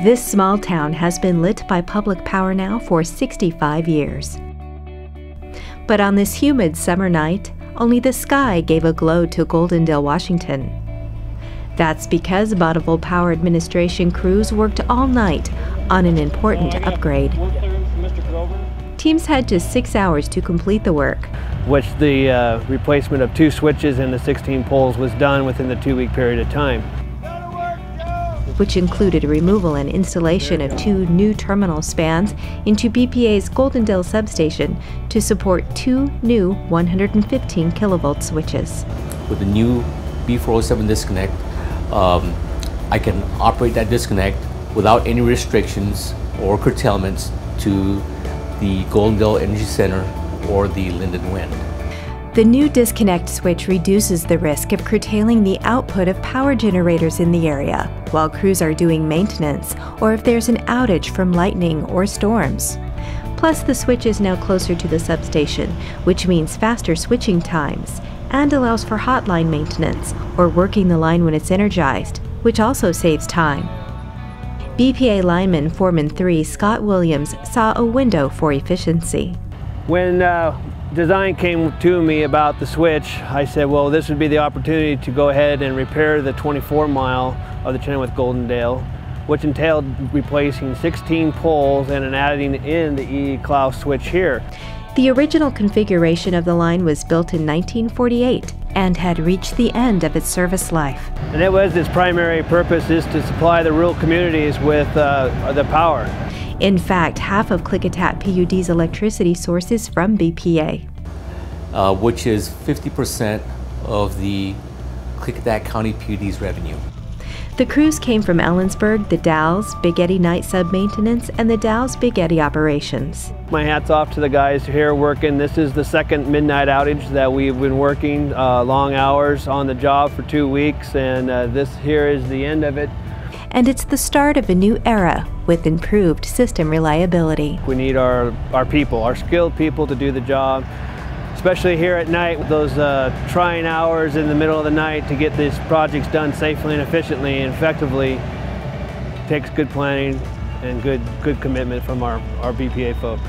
This small town has been lit by public power now for 65 years. But on this humid summer night, only the sky gave a glow to Goldendale, Washington. That's because Bonneville Power Administration crews worked all night on an important upgrade. Teams had just six hours to complete the work. Which the uh, replacement of two switches and the 16 poles was done within the two week period of time which included removal and installation of two new terminal spans into BPA's Goldendale substation to support two new 115 kilovolt switches. With the new B407 disconnect, um, I can operate that disconnect without any restrictions or curtailments to the Goldendale Energy Center or the Linden Wind. The new disconnect switch reduces the risk of curtailing the output of power generators in the area while crews are doing maintenance or if there's an outage from lightning or storms. Plus, the switch is now closer to the substation, which means faster switching times and allows for hotline maintenance or working the line when it's energized, which also saves time. BPA lineman Foreman 3 Scott Williams saw a window for efficiency. When uh, design came to me about the switch, I said, well, this would be the opportunity to go ahead and repair the 24 mile of the Chenoweth Goldendale, which entailed replacing 16 poles and an adding in the E. Klaus switch here. The original configuration of the line was built in 1948 and had reached the end of its service life. And it was its primary purpose is to supply the rural communities with uh, the power. In fact, half of Klickitat PUD's electricity source is from BPA. Uh, which is 50% of the Klickitat County PUD's revenue. The crews came from Ellensburg, the Dalles, Big Eddy Night Sub Maintenance, and the Dalles Big Eddy Operations. My hat's off to the guys here working. This is the second midnight outage that we've been working uh, long hours on the job for two weeks, and uh, this here is the end of it and it's the start of a new era with improved system reliability. We need our, our people, our skilled people to do the job, especially here at night, with those uh, trying hours in the middle of the night to get these projects done safely and efficiently and effectively takes good planning and good, good commitment from our, our BPA folks.